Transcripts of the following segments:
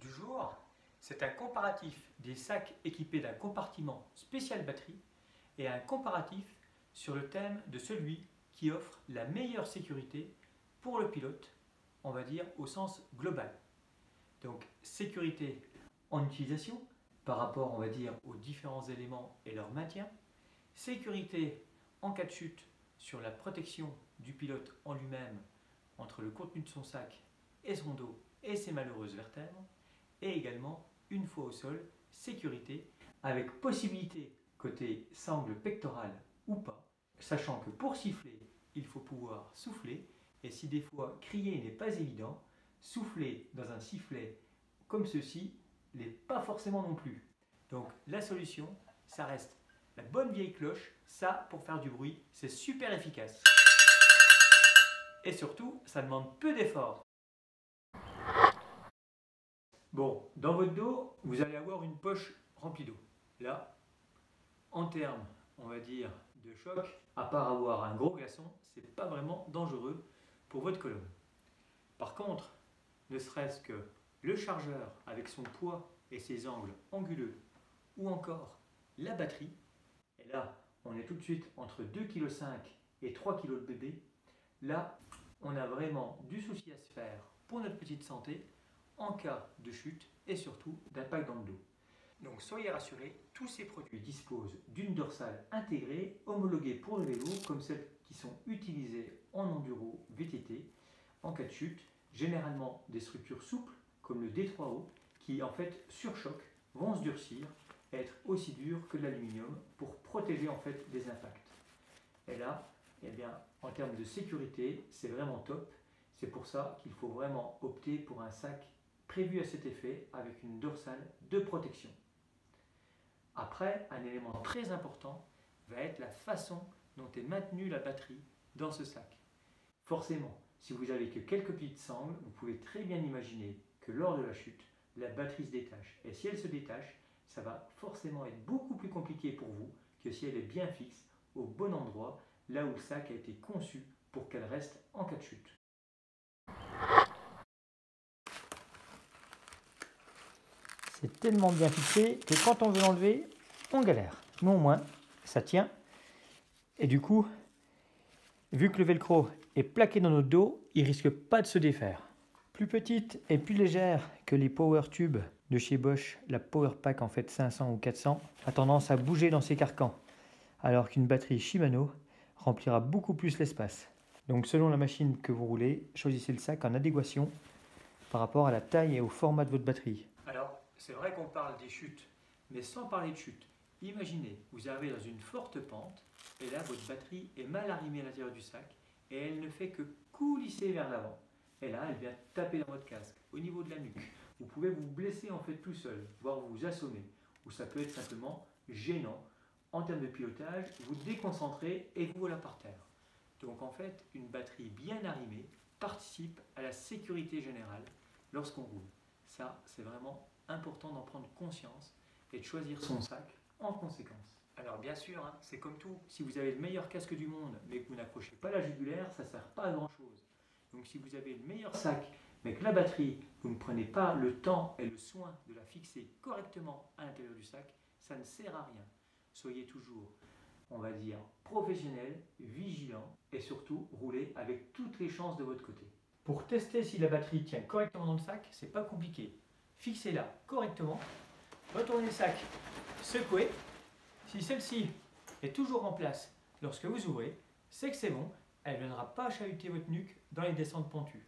Du jour, c'est un comparatif des sacs équipés d'un compartiment spécial batterie et un comparatif sur le thème de celui qui offre la meilleure sécurité pour le pilote, on va dire au sens global. Donc sécurité en utilisation par rapport, on va dire, aux différents éléments et leur maintien. Sécurité en cas de chute sur la protection du pilote en lui-même entre le contenu de son sac et son dos et ses malheureuses vertèbres, et également, une fois au sol, sécurité, avec possibilité côté sangle pectoral ou pas, sachant que pour siffler, il faut pouvoir souffler, et si des fois crier n'est pas évident, souffler dans un sifflet comme ceci n'est pas forcément non plus. Donc la solution, ça reste la bonne vieille cloche, ça pour faire du bruit, c'est super efficace. Et surtout, ça demande peu d'efforts. Bon, dans votre dos, vous allez avoir une poche remplie d'eau. Là, en termes, on va dire, de choc, à part avoir un gros glaçon, c'est pas vraiment dangereux pour votre colonne. Par contre, ne serait-ce que le chargeur avec son poids et ses angles anguleux, ou encore la batterie, et là, on est tout de suite entre 2,5 kg et 3 kg de bébé, là, on a vraiment du souci à se faire pour notre petite santé en cas de chute et surtout d'impact dans le dos. Donc soyez rassurés, tous ces produits disposent d'une dorsale intégrée, homologuée pour le vélo, comme celles qui sont utilisées en enduro VTT en cas de chute, généralement des structures souples comme le D3O qui en fait surchoquent, vont se durcir être aussi durs que l'aluminium pour protéger en fait des impacts. Et là, eh bien, en termes de sécurité, c'est vraiment top. C'est pour ça qu'il faut vraiment opter pour un sac prévu à cet effet avec une dorsale de protection. Après, un élément très important va être la façon dont est maintenue la batterie dans ce sac. Forcément, si vous avez que quelques plis de sangle, vous pouvez très bien imaginer que lors de la chute, la batterie se détache. Et si elle se détache, ça va forcément être beaucoup plus compliqué pour vous que si elle est bien fixe au bon endroit, là où le sac a été conçu pour qu'elle reste en cas de chute. C'est tellement bien fixé que quand on veut l'enlever, on galère. Mais au moins, ça tient. Et du coup, vu que le velcro est plaqué dans notre dos, il risque pas de se défaire. Plus petite et plus légère que les Power Tubes de chez Bosch, la Power Pack en fait 500 ou 400 a tendance à bouger dans ses carcans, alors qu'une batterie Shimano remplira beaucoup plus l'espace. Donc selon la machine que vous roulez, choisissez le sac en adéquation par rapport à la taille et au format de votre batterie. C'est vrai qu'on parle des chutes, mais sans parler de chute. Imaginez, vous arrivez dans une forte pente, et là, votre batterie est mal arrimée à l'intérieur du sac, et elle ne fait que coulisser vers l'avant. Et là, elle vient taper dans votre casque, au niveau de la nuque. Vous pouvez vous blesser en fait tout seul, voire vous assommer, ou ça peut être simplement gênant. En termes de pilotage, vous déconcentrez et vous voilà par terre. Donc en fait, une batterie bien arrimée participe à la sécurité générale lorsqu'on roule. Ça, c'est vraiment important d'en prendre conscience et de choisir son sac en conséquence. Alors bien sûr, hein, c'est comme tout, si vous avez le meilleur casque du monde mais que vous n'accrochez pas la jugulaire, ça ne sert pas à grand chose. Donc si vous avez le meilleur sac mais que la batterie, vous ne prenez pas le temps et le soin de la fixer correctement à l'intérieur du sac, ça ne sert à rien. Soyez toujours, on va dire, professionnel, vigilant et surtout roulez avec toutes les chances de votre côté. Pour tester si la batterie tient correctement dans le sac, c'est pas compliqué fixez-la correctement, retournez le sac, secouez. Si celle-ci est toujours en place lorsque vous ouvrez, c'est que c'est bon, elle ne viendra pas chahuter votre nuque dans les descentes pentues.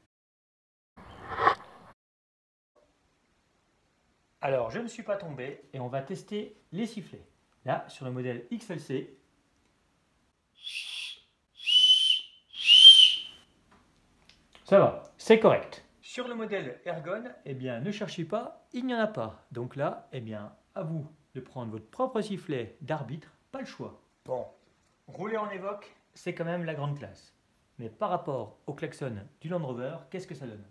Alors, je ne suis pas tombé et on va tester les sifflets. Là, sur le modèle XLC, ça va, c'est correct. Sur le modèle Ergon, eh bien, ne cherchez pas, il n'y en a pas. Donc là, eh bien, à vous de prendre votre propre sifflet d'arbitre, pas le choix. Bon, rouler en évoque, c'est quand même la grande classe. Mais par rapport au klaxon du Land Rover, qu'est-ce que ça donne?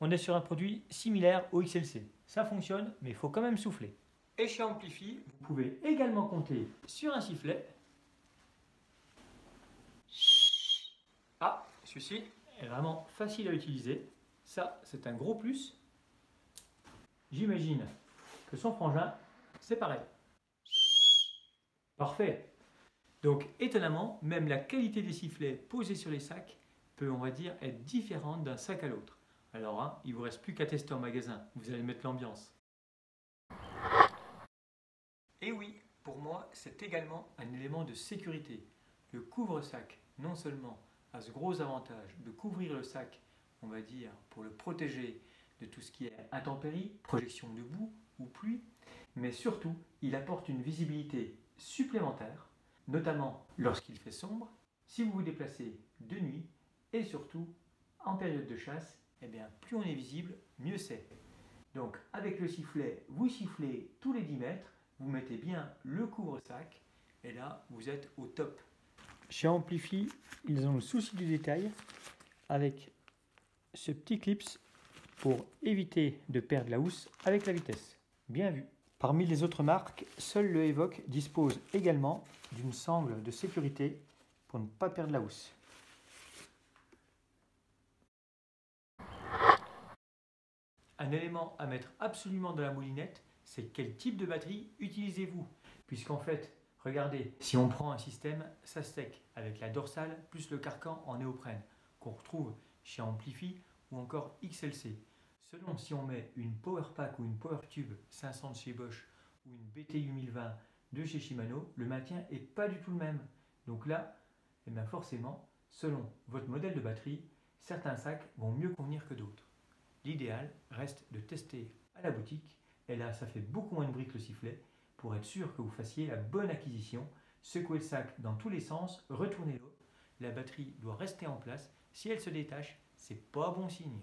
On est sur un produit similaire au XLC. Ça fonctionne, mais il faut quand même souffler. Et chez Amplify, vous pouvez également compter sur un sifflet. Celui-ci est vraiment facile à utiliser. Ça, c'est un gros plus. J'imagine que son frangin, c'est pareil. Parfait. Donc, étonnamment, même la qualité des sifflets posés sur les sacs peut, on va dire, être différente d'un sac à l'autre. Alors, hein, il vous reste plus qu'à tester en magasin. Vous allez mettre l'ambiance. Et oui, pour moi, c'est également un élément de sécurité. Le couvre-sac, non seulement a ce gros avantage de couvrir le sac, on va dire, pour le protéger de tout ce qui est intempéries, projection de boue ou pluie, mais surtout, il apporte une visibilité supplémentaire, notamment lorsqu'il fait sombre, si vous vous déplacez de nuit et surtout en période de chasse, eh bien, plus on est visible, mieux c'est. Donc avec le sifflet, vous sifflez tous les 10 mètres, vous mettez bien le couvre-sac et là, vous êtes au top. Chez Amplify, ils ont le souci du détail avec ce petit clips pour éviter de perdre la housse avec la vitesse. Bien vu. Parmi les autres marques, seul le Evoque dispose également d'une sangle de sécurité pour ne pas perdre la housse. Un élément à mettre absolument dans la moulinette, c'est quel type de batterie utilisez-vous? Puisqu'en fait, regardez, si on prend un système SASTEC avec la dorsale plus le carcan en néoprène qu'on retrouve chez Amplify ou encore XLC, selon si on met une Powerpack ou une PowerTube 500 de chez Bosch ou une BTU 1020 de chez Shimano, le maintien n'est pas du tout le même. Donc là, eh bien forcément, selon votre modèle de batterie, certains sacs vont mieux convenir que d'autres. L'idéal reste de tester à la boutique, et là ça fait beaucoup moins de bruit que le sifflet, pour être sûr que vous fassiez la bonne acquisition. Secouez le sac dans tous les sens, retournez-le. La batterie doit rester en place. Si elle se détache, c'est pas bon signe.